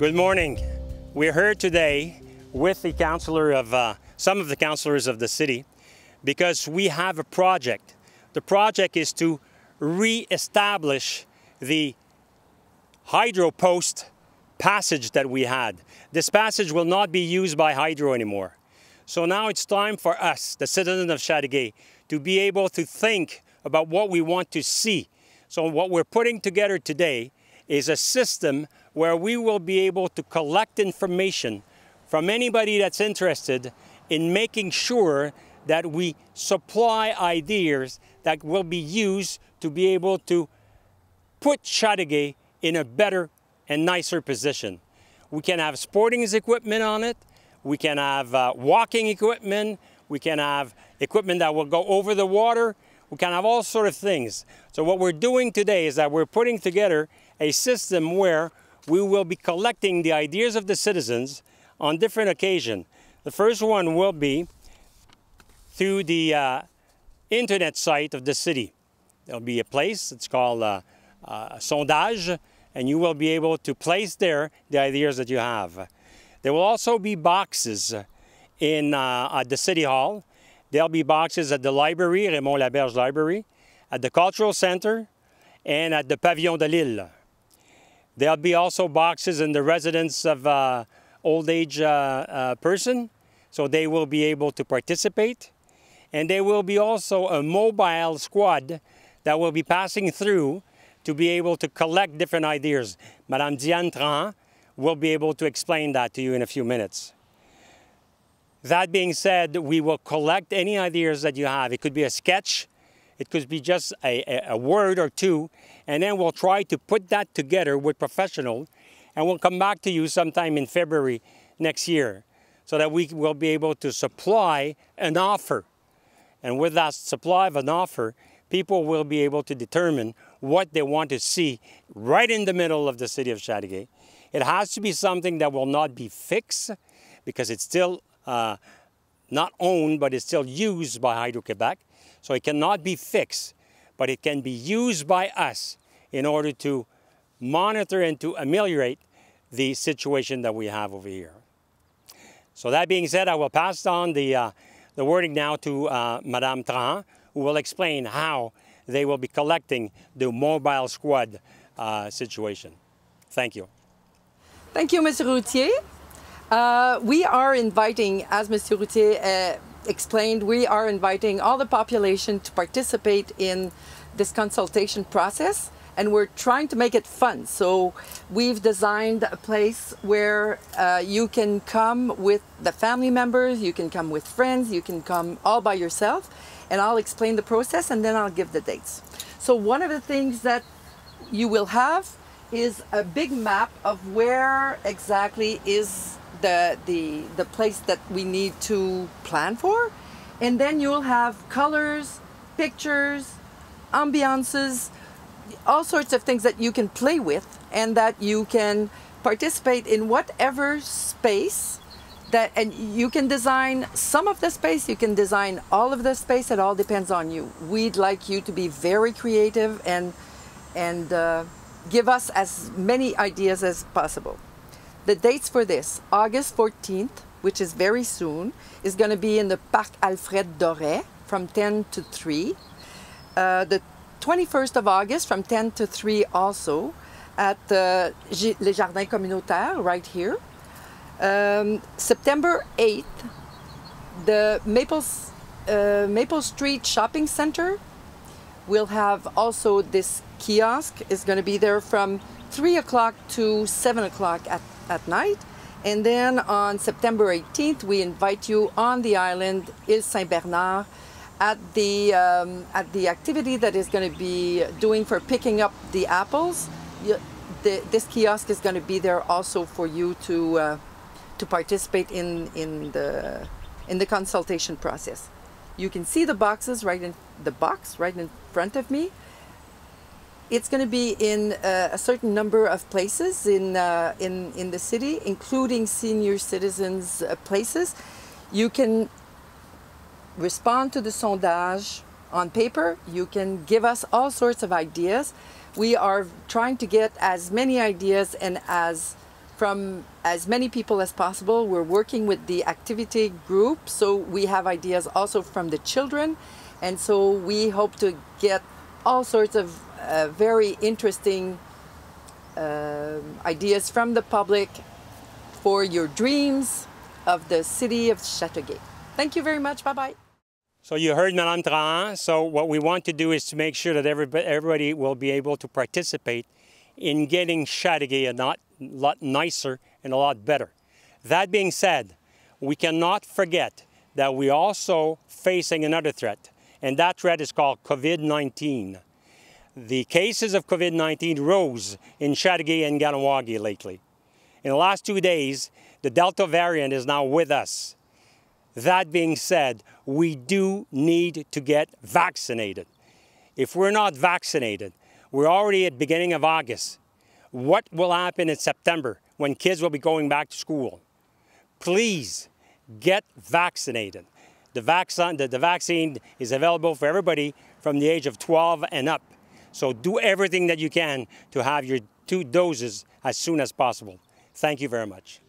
Good morning. We're here today with the councillor of uh, some of the councillors of the city because we have a project. The project is to re-establish the hydro post passage that we had. This passage will not be used by hydro anymore. So now it's time for us, the citizens of Chateauguay, to be able to think about what we want to see. So what we're putting together today is a system where we will be able to collect information from anybody that's interested in making sure that we supply ideas that will be used to be able to put Chateauguay in a better and nicer position. We can have sporting equipment on it, we can have uh, walking equipment, we can have equipment that will go over the water, we can have all sort of things. So what we're doing today is that we're putting together a system where we will be collecting the ideas of the citizens on different occasions. The first one will be through the uh, internet site of the city. There'll be a place, it's called uh, uh, Sondage, and you will be able to place there the ideas that you have. There will also be boxes in uh, at the City Hall. There'll be boxes at the library, Raymond Laberge Library, at the Cultural Center, and at the Pavillon de l'Île. There'll be also boxes in the residence of uh, old age uh, uh, person, so they will be able to participate. And there will be also a mobile squad that will be passing through to be able to collect different ideas. Madame Diane Trahan will be able to explain that to you in a few minutes. That being said, we will collect any ideas that you have. It could be a sketch, it could be just a, a, word or two, and then we'll try to put that together with professionals, and we'll come back to you sometime in February next year so that we will be able to supply an offer. And with that supply of an offer, people will be able to determine what they want to see right in the middle of the city of Chateauguay. It has to be something that will not be fixed because it's still uh, not owned, but it's still used by Hydro-Quebec. So it cannot be fixed, but it can be used by us in order to monitor and to ameliorate the situation that we have over here. So that being said, I will pass on the, uh, the wording now to uh, Madame Trahan, who will explain how they will be collecting the mobile squad uh, situation. Thank you. Thank you, Mr. Routhier. Uh, we are inviting, as Mr. Routhier uh, explained, we are inviting all the population to participate in this consultation process and we're trying to make it fun. So we've designed a place where uh, you can come with the family members, you can come with friends, you can come all by yourself and I'll explain the process and then I'll give the dates. So one of the things that you will have is a big map of where exactly is the, the, the place that we need to plan for. And then you'll have colors, pictures, ambiances, all sorts of things that you can play with and that you can participate in whatever space that and you can design some of the space you can design all of the space it all depends on you we'd like you to be very creative and and uh, give us as many ideas as possible the dates for this, August 14th, which is very soon, is going to be in the Parc Alfred Doré from 10 to 3. Uh, the 21st of August from 10 to 3 also at uh, Les Jardins Communautaires right here. Um, September 8th, the Maple, uh, Maple Street Shopping Center will have also this kiosk is going to be there from 3 o'clock to 7 o'clock at at night. And then on September 18th, we invite you on the island, Ile Saint-Bernard, at the, um, at the activity that is going to be doing for picking up the apples. You, the, this kiosk is going to be there also for you to, uh, to participate in, in, the, in the consultation process. You can see the boxes right in the box right in front of me. It's going to be in uh, a certain number of places in, uh, in, in the city, including senior citizens uh, places. You can respond to the sondage on paper. You can give us all sorts of ideas. We are trying to get as many ideas and as from as many people as possible. We're working with the activity group, so we have ideas also from the children. And so we hope to get all sorts of uh, very interesting uh, ideas from the public for your dreams of the city of Châteauguay. Thank you very much. Bye bye. So you heard Madame Trahan. So what we want to do is to make sure that everybody, everybody will be able to participate in getting Châteauguay a lot, lot nicer and a lot better. That being said, we cannot forget that we're also facing another threat, and that threat is called COVID-19. The cases of COVID-19 rose in Châteauguay and Kahnawake lately. In the last two days, the Delta variant is now with us. That being said, we do need to get vaccinated. If we're not vaccinated, we're already at beginning of August. What will happen in September when kids will be going back to school? Please get vaccinated. The vaccine, the, the vaccine is available for everybody from the age of 12 and up. So do everything that you can to have your two doses as soon as possible. Thank you very much.